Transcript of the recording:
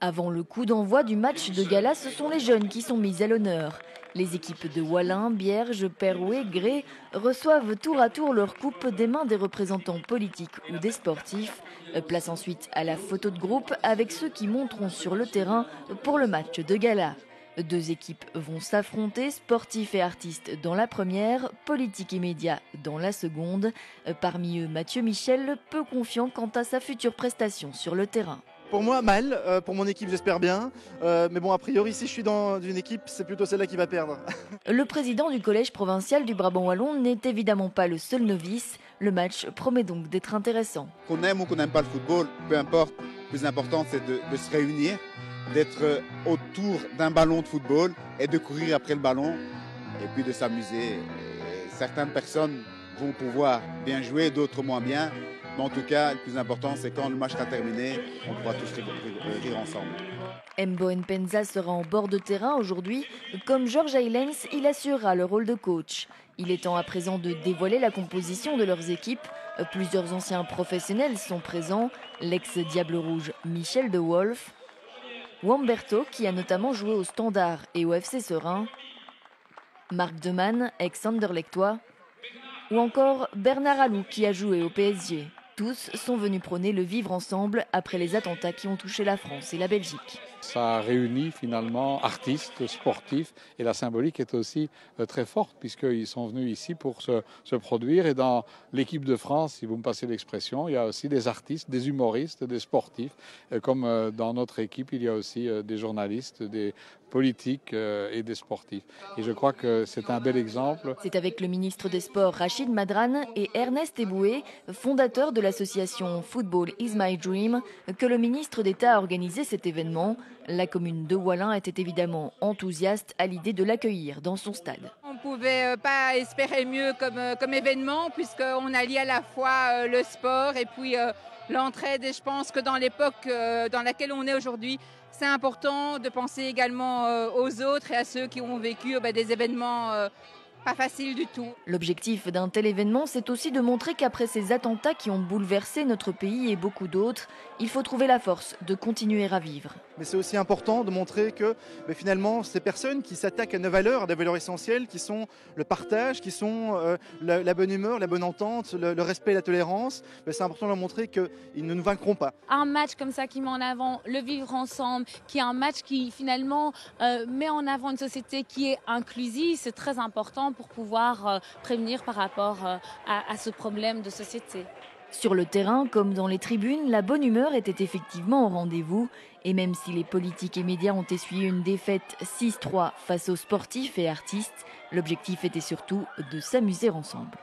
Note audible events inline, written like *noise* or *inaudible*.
Avant le coup d'envoi du match de gala, ce sont les jeunes qui sont mis à l'honneur. Les équipes de Wallin, Bierge, Perouet, Gré reçoivent tour à tour leur coupe des mains des représentants politiques ou des sportifs. Place ensuite à la photo de groupe avec ceux qui monteront sur le terrain pour le match de gala. Deux équipes vont s'affronter, sportifs et artistes dans la première, politique et médias dans la seconde. Parmi eux, Mathieu Michel, peu confiant quant à sa future prestation sur le terrain. Pour moi, mal. Euh, pour mon équipe, j'espère bien. Euh, mais bon, a priori, si je suis dans une équipe, c'est plutôt celle-là qui va perdre. *laughs* Le président du collège provincial du Brabant Wallon n'est évidemment pas le seul novice. Le match promet donc d'être intéressant. Qu'on aime ou qu'on n'aime pas le football, peu importe. Le plus important, c'est de, de se réunir, d'être autour d'un ballon de football et de courir après le ballon et puis de s'amuser. Certaines personnes vont pouvoir bien jouer, d'autres moins bien. Mais en tout cas, le plus important, c'est quand le match sera terminé, on pourra tous rire, rire ensemble. Mbo Penza sera en bord de terrain aujourd'hui. Comme George Highlands, il assurera le rôle de coach. Il est temps à présent de dévoiler la composition de leurs équipes. Plusieurs anciens professionnels sont présents. L'ex-Diable Rouge Michel De Wolf, Wamberto, qui a notamment joué au Standard et au FC Serein, Marc Deman, ex-Anderlechtois, ou encore Bernard Alou, qui a joué au PSG. Tous sont venus prôner le vivre ensemble après les attentats qui ont touché la France et la Belgique. Ça réunit finalement artistes, sportifs et la symbolique est aussi très forte puisqu'ils sont venus ici pour se, se produire et dans l'équipe de France, si vous me passez l'expression, il y a aussi des artistes, des humoristes, des sportifs, comme dans notre équipe il y a aussi des journalistes, des politiques et des sportifs. Et je crois que c'est un bel exemple. C'est avec le ministre des Sports Rachid Madran et Ernest Eboué, fondateur de l'association Football is my dream, que le ministre d'État a organisé cet événement. La commune de Wallin était évidemment enthousiaste à l'idée de l'accueillir dans son stade. On ne pouvait pas espérer mieux comme, comme événement puisqu'on allie à la fois le sport et puis l'entraide et je pense que dans l'époque dans laquelle on est aujourd'hui, c'est important de penser également aux autres et à ceux qui ont vécu des événements pas faciles du tout. L'objectif d'un tel événement, c'est aussi de montrer qu'après ces attentats qui ont bouleversé notre pays et beaucoup d'autres, il faut trouver la force de continuer à vivre. Mais c'est aussi important de montrer que mais finalement, ces personnes qui s'attaquent à nos valeurs, à des valeurs essentielles, qui sont le partage, qui sont euh, la, bonne humeur, la bonne entente, le, respect et la tolérance, c'est important de leur montrer qu'ils ne nous vaincront pas. Un match comme ça qui met en avant le vivre ensemble, qui est un match qui finalement euh, met en avant une société qui est inclusive, c'est très important pour pouvoir euh, prévenir par rapport à ce problème de société. Sur le terrain, comme dans les tribunes, la bonne humeur était effectivement au rendez-vous. Et même si les politiques et médias ont essuyé une défaite 6-3 face aux sportifs et artistes, l'objectif était surtout de s'amuser ensemble.